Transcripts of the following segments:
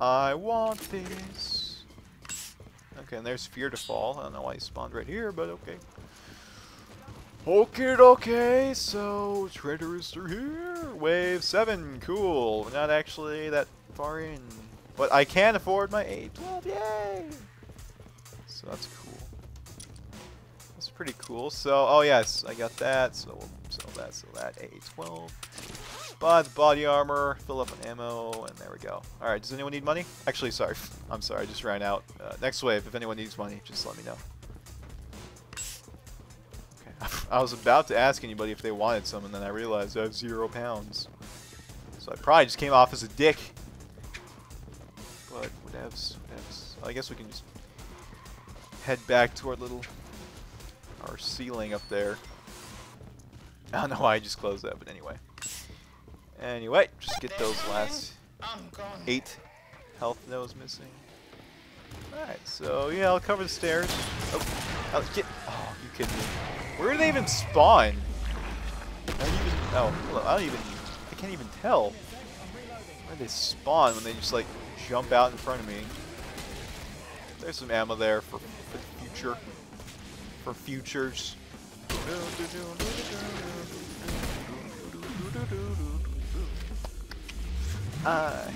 I want this. Okay, and there's Fear to Fall. I don't know why he spawned right here, but okay. Okay, okay, so traders are here. Wave 7, cool. Not actually that far in. But I can afford my AA-12, yay! So that's cool. That's pretty cool. So, oh yes, I got that. So we'll sell that, sell that. AA-12. Buy the body armor, fill up on ammo, and there we go. Alright, does anyone need money? Actually, sorry. I'm sorry, I just ran out. Uh, next wave, if anyone needs money, just let me know. Okay, I was about to ask anybody if they wanted some, and then I realized I have zero pounds. So I probably just came off as a dick. But whatevs, whatevs. I guess we can just head back to our little, our ceiling up there. I don't know why I just closed that, but anyway. Anyway, just get those last eight health was missing. Alright, so yeah, I'll cover the stairs. Oh, oh, get, oh, you kidding me? Where do they even spawn? I don't even, oh, I don't even, I can't even tell. Where they spawn when they just like jump out in front of me. There's some ammo there for, for the future. For futures. I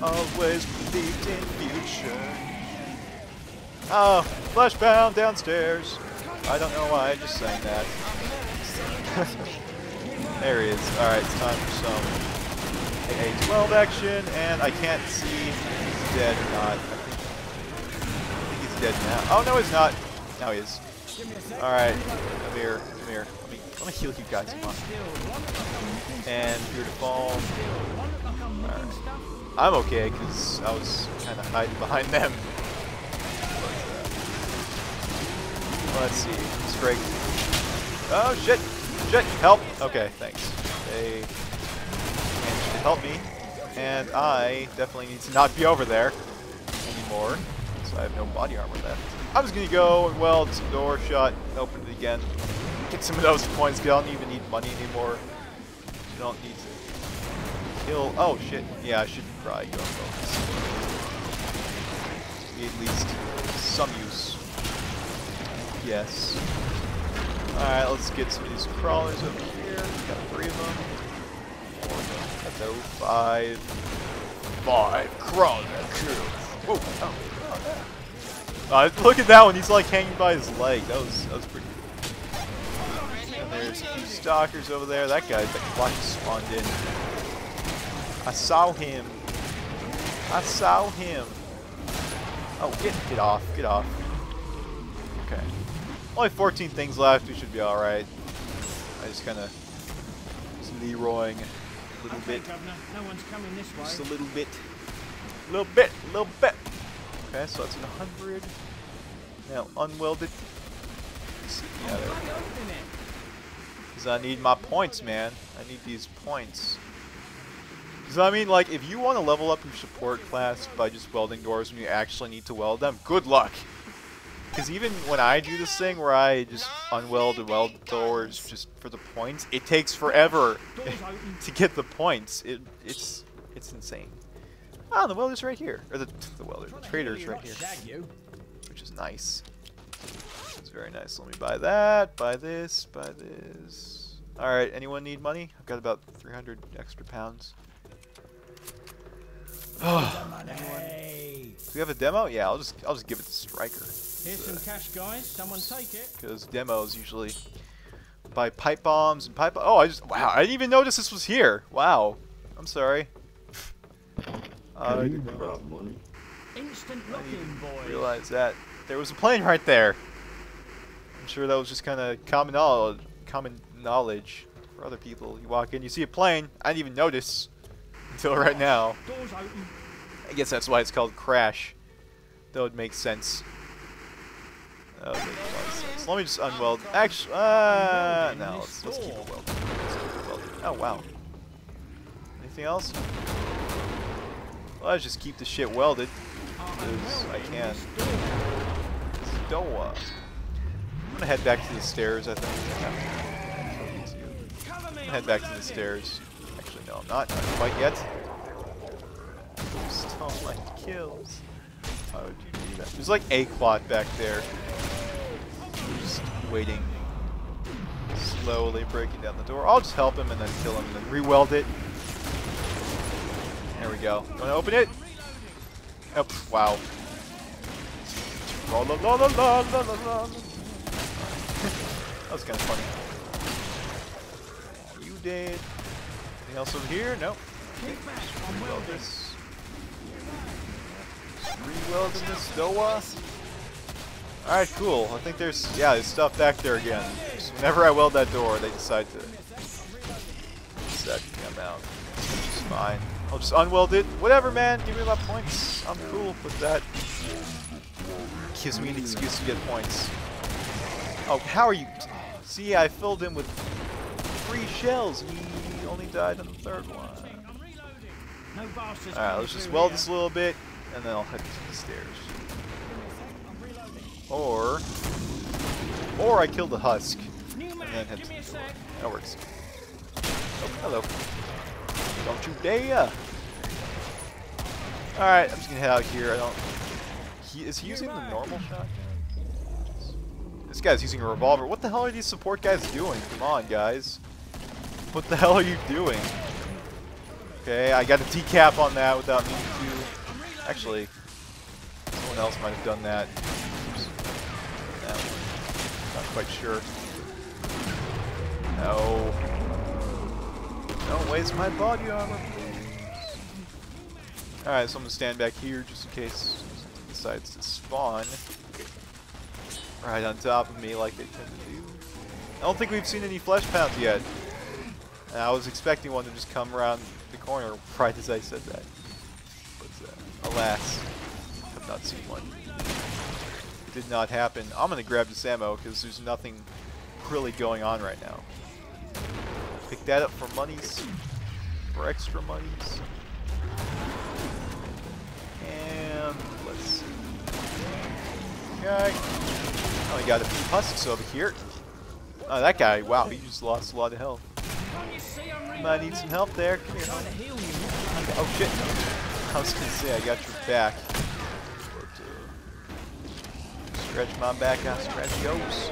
always believed in future. Ah, oh, fleshpound downstairs. I don't know why I just sang that. there he is. Alright, it's time for some AA-12 action, and I can't see if he's dead or not. I think, I think he's dead now. Oh, no, he's not. Now he is. Alright, come here, come here. Let me, let me heal you guys, come on. And here to fall. Right. I'm okay, because I was kind of hiding behind them. But, uh, let's see. Strike. Oh, shit! Shit! Help! Okay, thanks. They managed to help me. And I definitely need to not be over there anymore. So I have no body armor left. I'm just gonna go and weld some door shut, open it again, get some of those points. I don't even need money anymore. You don't need to kill. Oh shit! Yeah, I should probably go focus. Be at least some use. Yes. All right, let's get some of these crawlers over here. Got three of them. Four of them. Those five. Five crawler. Whoa! Oh, oh yeah. Uh, look at that one, he's like hanging by his leg. That was that was pretty cool. And there's few stalkers over there. That guy, that clot spawned in. I saw him. I saw him. Oh, get get off, get off. Okay. Only 14 things left, we should be alright. I just kinda just Leroying a little bit. Just a little bit. A little bit, a little bit. Okay, so that's an 100. Now, unwelded. Yeah, Because I need my points, man. I need these points. Because, I mean, like, if you want to level up your support class by just welding doors when you actually need to weld them, good luck. Because even when I do this thing where I just unweld and weld doors just for the points, it takes forever to get the points. It, it's, it's insane. Ah, the welder's right here. Or the, the welder, the trader's right here. Which is nice. It's very nice. Let me buy that, buy this, buy this. Alright, anyone need money? I've got about 300 extra pounds. Oh, Do we have a demo? Yeah, I'll just I'll just give it to Striker. Here's some cash, guys. Someone take it. Because demos usually buy pipe bombs and pipe. Oh, I just wow! I didn't even notice this was here. Wow. I'm sorry. Uh, money. Instant looking. Realize that there was a plane right there. I'm sure that was just kind of common knowledge, common knowledge for other people. You walk in, you see a plane. I didn't even notice until right now. I guess that's why it's called Crash. That would make sense. That would make a lot of sense. Let me just unweld. Actually, uh, no, let's, let's keep it welded. Let's keep it welded. Oh, wow. Anything else? Well, let's just keep the shit welded. Because I can. Stoa. I'm gonna head back to the stairs, I think. I'm gonna head back to the stairs. No, I'm not. Not quite yet. stole my kills. How would you do that? There's like a quad back there. We're just waiting. Slowly breaking down the door. I'll just help him and then kill him and then re-weld it. There we go. Gonna open it? Oh, wow. La la la la la la la la. that was kind of funny. You dead. Anything else over here? Nope. Re-weld this. Re-welding this Doa. Alright, cool. I think there's, yeah, there's stuff back there again. So whenever I weld that door, they decide to to come out. Which is fine. I'll just unweld it. Whatever, man. Give me my points. I'm cool with that. Gives me an excuse to get points. Oh, how are you? See, I filled him with three shells. Only died on the third one. Alright, let's just weld this a little bit, and then I'll head to the stairs. Or, or I kill the husk, and then head to the door. That works. Oh, hello. Don't you dare! Alright, I'm just gonna head out here. I don't. He is he using the normal shotgun? This guy's using a revolver. What the hell are these support guys doing? Come on, guys. What the hell are you doing? Okay, I got a decap on that without meaning to. Actually, someone else might have done. That. Not quite sure. No. Don't waste my body armor, please. Alright, so I'm gonna stand back here just in case something decides to spawn. Right on top of me like they tend to do. I don't think we've seen any flesh pounds yet. And I was expecting one to just come around the corner right as I said that. But uh, alas, have not seen one. It did not happen. I'm gonna grab this ammo because there's nothing really going on right now. Pick that up for monies, for extra monies. And let's see. Okay. Oh, we got a few husks over here. Oh, that guy, wow, he just lost a lot of health. Might need some help there. Come here. Oh shit. I was gonna say I got your back. Stretch my back out. Stretch yours.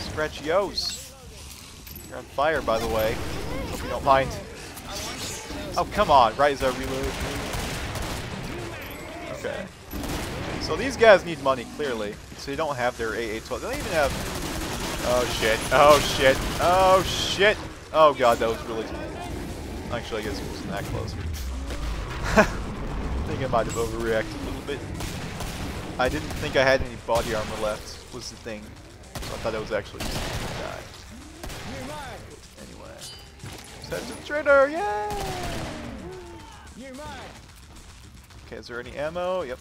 Stretch yours. You're on fire, by the way. Hope you don't mind. Oh, come on. Right as I reload. Okay. So these guys need money, clearly. So they don't have their AA-12. They don't even have... Oh, shit. Oh, shit. Oh, shit. Oh, God, that was really... Actually, I guess it wasn't that close. I think I might have overreacted a little bit. I didn't think I had any body armor left, was the thing. So I thought I was actually just gonna die. Anyway. Set to the trader, yay! Okay, is there any ammo? Yep.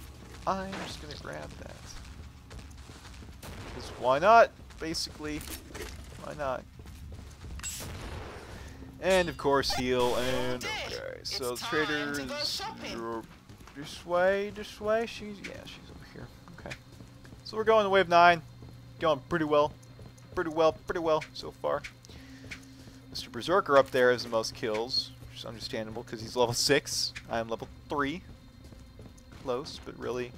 I'm just gonna grab that. Because why not? Basically, why not? And of course heal and okay. So It's trader time to go is shopping. r- this way, this way. She's yeah, she's over here. Okay. So we're going to wave nine. Going pretty well. Pretty well, pretty well so far. Mr. Berserker up there has the most kills, which is understandable because he's level six. I am level three. Close, but really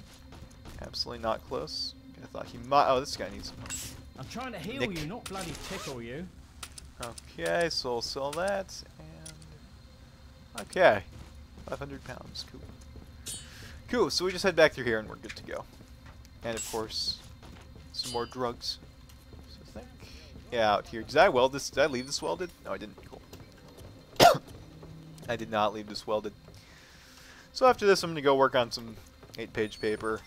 absolutely not close. I thought he might. Oh, this guy needs some. I'm trying to heal Nick. you, not bloody tickle you. Okay, so I'll sell that, and... Okay. 500 pounds, cool. Cool, so we just head back through here and we're good to go. And of course, some more drugs. So I think... Yeah, out here. Did I weld this? Did I leave this welded? No, I didn't. Cool. I did not leave this welded. So after this, I'm going to go work on some 8-page paper.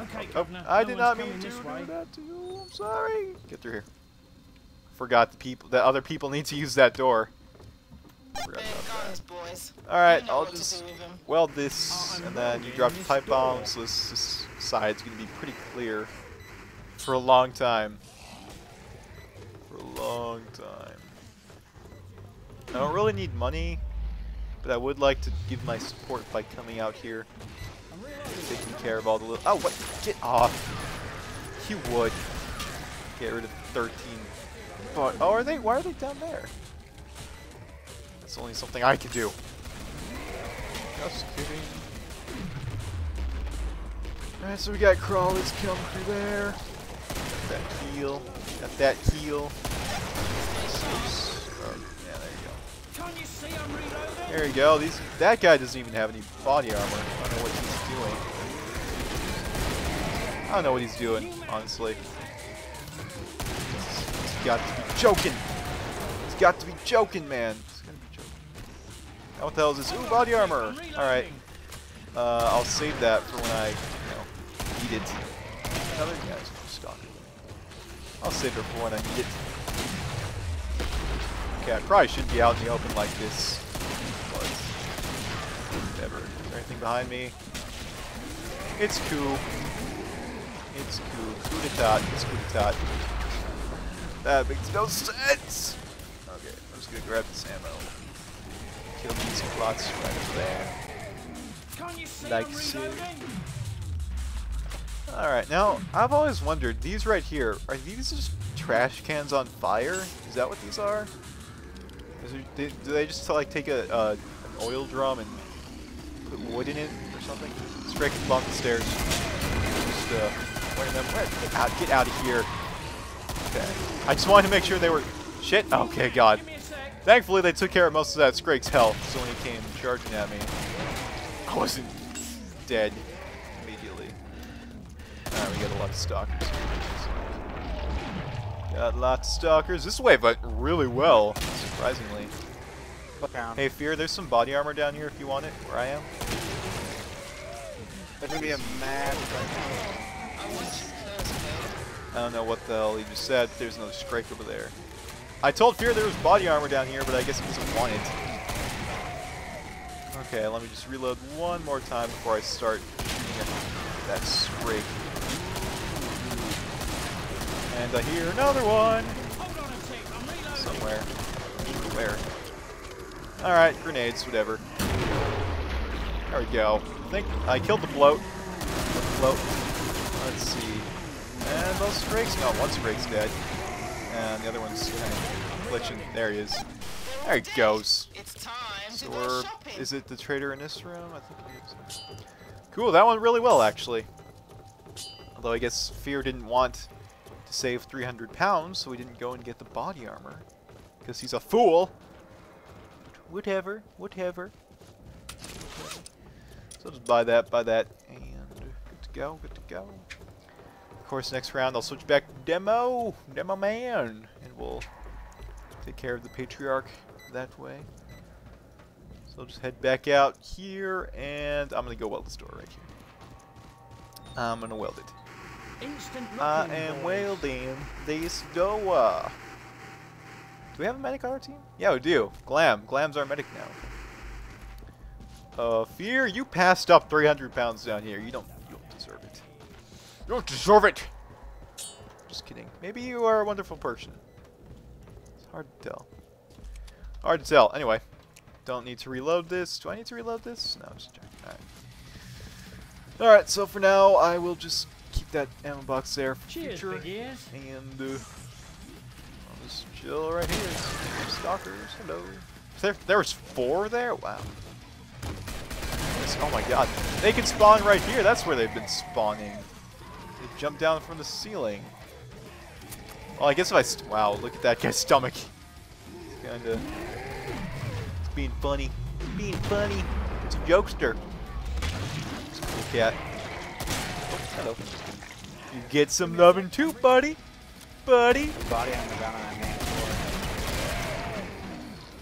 Okay, Oh, Governor. I no did not mean to do that to you. I'm sorry. Get through here. Forgot the people that other people need to use that door. Forgot Big about guns, boys. All right, I'll just weld this, I'm and then you drop the pipe door. bomb, so this, this side's gonna be pretty clear for a long time. For a long time. I don't really need money, but I would like to give my support by coming out here, taking care of all the little. Oh, what? Get off! You would get rid of 13. But oh, are they? Why are they down there? That's only something I can do. Just kidding. Alright, so we got crawlers coming through there. Got that heal. Got that heal. There you go. There you go. These that guy doesn't even have any body armor. I don't know what he's doing. I don't know what he's doing, honestly. Got to be joking. He's got to be joking, man. He's gonna be joking. Now what the hell is this? Ooh, body armor. All right. Uh, I'll save that for when I, you know, need it. Another guy's stock. I'll save it for when I need it. Okay, I probably shouldn't be out in the open like this. But whatever. Is there anything behind me? It's cool. It's cool. Coup d'etat. It's coup d'etat. That makes no sense! Okay, I'm just gonna grab this ammo. Kill these clots right there. Can't you see Like I'm so. reloading? Alright, now, I've always wondered, these right here, are these just trash cans on fire? Is that what these are? Is it, do, they just like take a uh, an oil drum and put wood in it or something? It along the stairs. Just uh, them. Get out! Get out of here! Okay. I just wanted to make sure they were. Shit. Okay, God. Give me a sec. Thankfully, they took care of most of that Scrake's health, so when he came charging at me, I wasn't dead immediately. Alright, we got a lot of stalkers. Got lots of stalkers. This way went really well, surprisingly. Down. Hey, Fear, there's some body armor down here if you want it, where I am. There's gonna be a mad I don't know what the hell he just said. There's another Scrake over there. I told Fear there was body armor down here, but I guess he doesn't want it. Okay, let me just reload one more time before I start shooting at that Scrake. And I hear another one. Somewhere. Where? Alright, grenades, whatever. There we go. I think I killed the bloat. The float. And those Scrakes. No, oh, one Scrake's dead. And the other one's kind of glitching. There he is. There he goes. It's time is it the trader in this room? I think it is. Cool, that went really well actually. Although I guess Fear didn't want to save 300 pounds, so he didn't go and get the body armor. Because he's a fool. Whatever. whatever. So just buy that, buy that, and good to go, good to go. Of course, next round I'll switch back to Demo, Demo Man, and we'll take care of the Patriarch that way. So I'll just head back out here, and I'm gonna go weld this door right here. I'm gonna weld it. Instant I am welding this door. Do we have a medic on our team? Yeah, we do. Glam. Glam's our medic now. Uh, Fear, you passed up 300 pounds down here. You don't, You don't deserve it! Just kidding. Maybe you are a wonderful person. It's hard to tell. Hard to tell. Anyway, don't need to reload this. Do I need to reload this? No, I'm just checking. Alright. Alright, so for now, I will just keep that ammo box there for Cheers, future. big ears. And uh, I'll just chill right here. Stalkers, hello. There, there was four there? Wow. Oh my god. They can spawn right here. That's where they've been spawning. Jump down from the ceiling. Well, I guess if I... St wow, look at that guy's stomach. Kinda... It's being funny. Being funny. It's a jokester. It's a cool cat. Oh, hello. You get some loving too, buddy. Buddy. body on the ground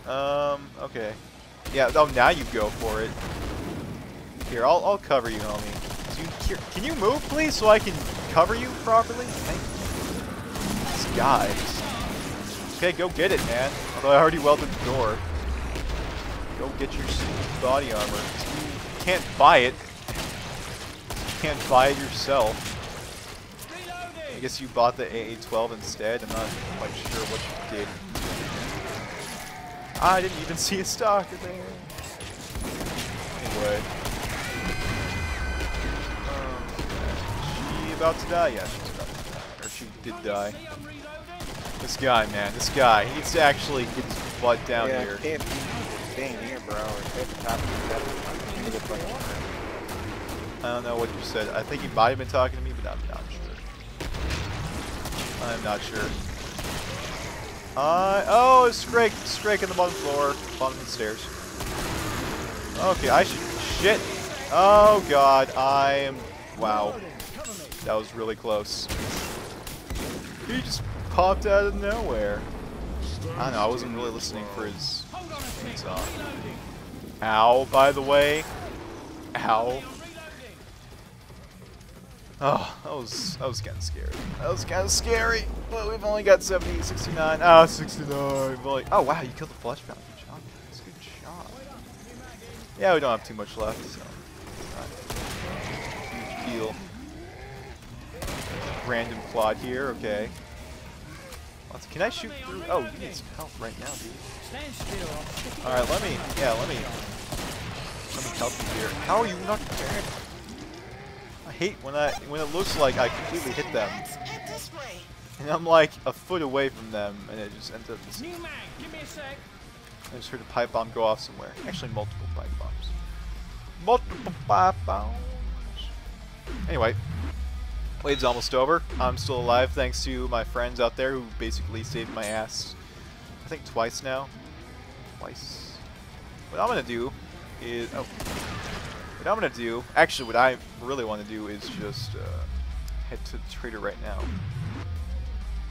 on. Um, okay. Yeah, oh, now you go for it. Here, I'll, I'll cover you, homie. You, here, can you move, please, so I can cover you properly? Thank you. This guy. Okay, go get it, man. Although I already welded the door. Go get your body armor. You can't buy it. You can't buy it yourself. I guess you bought the AA-12 instead. I'm not quite sure what you did. I didn't even see a stalker there. About to die? Yeah, she's about to die. Or she did die. This guy, man, this guy. He needs to actually get his butt down yeah, here. KFC staying here, bro. It's at the top of the step. need to get fucking I don't know what you said. I think he might have been talking to me, but I'm not sure. I'm not sure. Uh, oh, it's Scrake. Scrake on the bottom floor. Bottom of the stairs. Okay, I should... Shit. Oh, God. I am... Wow. That was really close. He just popped out of nowhere. I don't know, I wasn't really listening for his reloading. Ow, by the way. Ow. Oh, that was that was kind of scary. That was kind of scary. But we've only got 70, 69. Ah, 69. We've oh wow, you killed the flesh pound. Good job, guys. Good job. Yeah, we don't have too much left, so huge deal. Random clot here. Okay. Can I shoot through? Oh, you need some help right now, dude. Stand still. I'll All right, let me. Yeah, let me. Let me help you here. How are you not dead? I hate when I when it looks like I completely hit them, Head this way. and I'm like a foot away from them, and it just ends up. New mag. Give me a sec. I just heard a pipe bomb go off somewhere. Actually, multiple pipe bombs. Multiple pipe bombs. Anyway, wave's almost over. I'm still alive thanks to my friends out there who basically saved my ass. I think twice now. Twice. What I'm gonna do is oh. What I'm gonna do, actually, what I really want to do is just uh, head to the trader right now.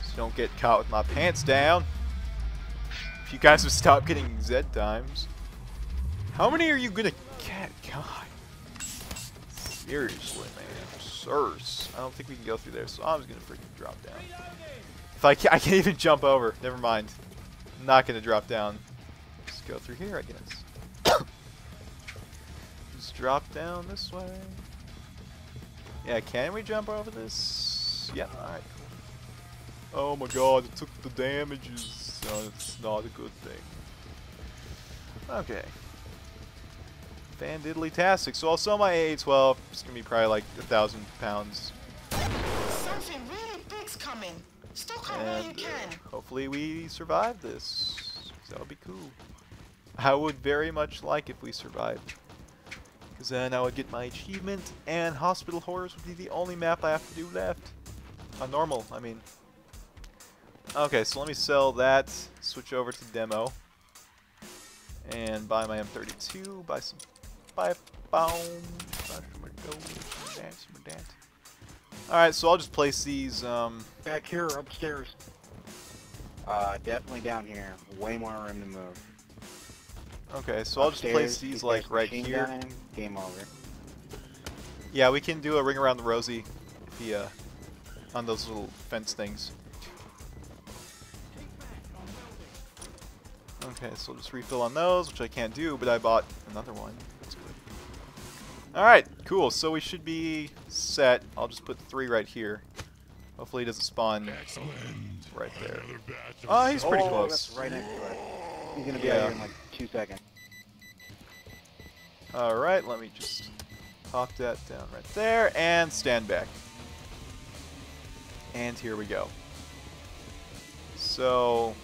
So don't get caught with my pants down. If you guys would stop getting Z times. How many are you gonna get? God. Seriously, man. Sirs. I don't think we can go through there, so I'm just gonna freaking drop down. If I can't, I can't even jump over. Never mind. I'm not gonna drop down. Just go through here, I guess. just drop down this way. Yeah, can we jump over this? Yeah, alright. Oh my god, it took the damages. No, it's not a good thing. Okay. Fan diddly tastic. So I'll sell my AA-12. It's gonna be probably like a thousand pounds. Something really big's coming. Stock up while you And uh, hopefully we survive this. That would be cool. I would very much like if we survived. Because then I would get my achievement, and Hospital Horrors would be the only map I have to do left. On normal, I mean. Okay, so let me sell that, switch over to demo, and buy my M32, buy some pipe bomb, buy some of those, some of that, some of that. Alright, so I'll just place these, um, Back here, upstairs. Uh, definitely down here. Way more room to move. okay, so I'll just place these like right here. gun, Game over. Yeah, we can do a ring around the rosy via on those little fence things. Okay, so we'll just refill on those, which I can't do, but I bought another one. Alright, cool. So we should be set. I'll just put three right here. Hopefully he doesn't spawn right there. Oh, he's pretty oh, close. That's right next to. He's gonna be Yeah. out here in like two seconds. Alright, let me just pop that down right there and stand back. And here we go. So,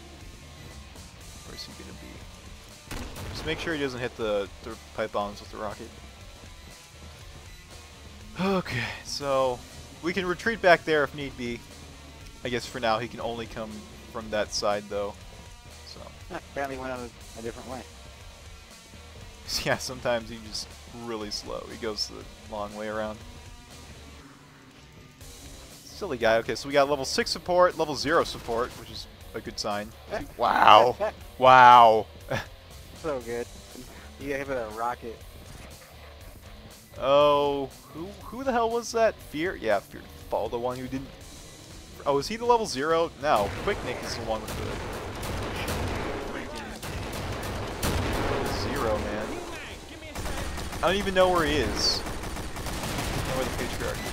where's he gonna be? Just make sure he doesn't hit the, the pipe bombs with the rocket. Okay, so we can retreat back there if need be. I guess for now he can only come from that side though. So. Huh, Apparently went a, a different way. Yeah, sometimes he's just really slow. He goes the long way around. Silly guy. Okay, so we got level 6 support, level 0 support, which is a good sign. Wow. wow. so good. You gave it a rocket. Oh, who who the hell was that? Fear? Yeah, Fear Follow the one who didn't... Oh, is he the level 0? No, Quick Nick is the one with the... Zero, man. I don't even know where he is. Where the patriarch is.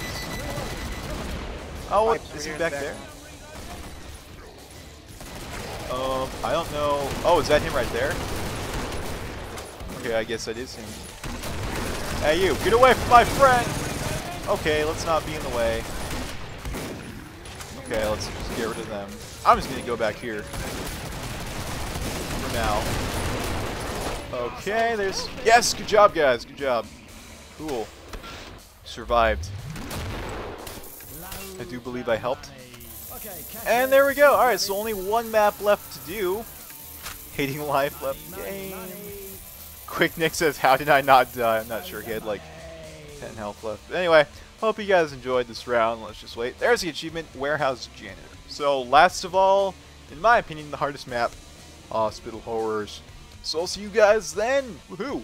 Oh, what, is he back there? Um, I don't know. Oh, is that him right there? Okay, I guess that is him. Hey, you, get away from my friend! Okay, let's not be in the way. Okay, let's just get rid of them. I'm just gonna go back here. For now. Okay, there's... Yes, good job, guys. Good job. Cool. Survived. I do believe I helped. And there we go. Alright, so only one map left to do. Hating life left game. Quick Nick says, how did I not die? I'm not sure. He had like 10 health left. But anyway, hope you guys enjoyed this round. Let's just wait. There's the achievement, Warehouse Janitor. So last of all, in my opinion, the hardest map, Hospital Horrors. So I'll see you guys then. Woohoo!